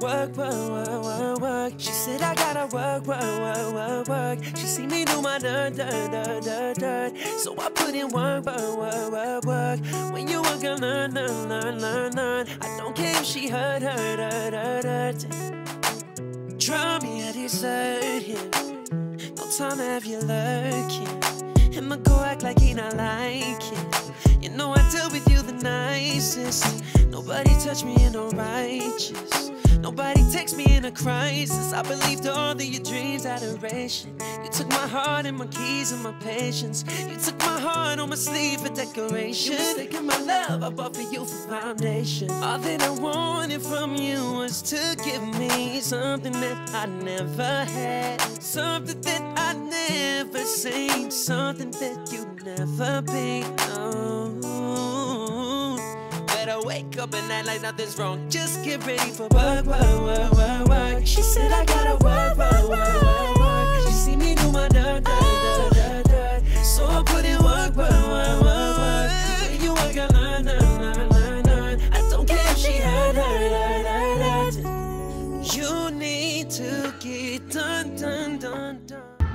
Work, work, work, work, work. She said I gotta work, work, work, work, work. She see me do my dirt, dirt, dirt, dirt, dirt. So I put in work, work, work, work, work. When you work, I learn, learn, learn, learn, learn. I don't care if she hurt, hurt, hurt, hurt, hurt. Draw me, I desert him. No time to have you lurking. I'ma go act like he not like it. You know I deal with you the nicest. Nobody touch me in no righteous. Nobody takes me in a crisis. I believed all of your dreams, adoration. You took my heart and my keys and my patience. You took my heart on my sleeve for decoration. You mistaken my love, I bought for you for foundation. All that I wanted from you was to give me something that I never had, something that I never seen, something that you never be. Oh, better wake up and act like nothing's wrong. Just get ready for work, work, work, work, work. She said I gotta work, work, work, work, work. She see me do my dirt, dirt, dirt, dirt, dirt. So I put in work, work, work, work, work. When you work, I learn, learn, learn, learn, learn. I don't care if she hurt, hurt, hurt, hurt, hurt. You need to get done, done, done, done.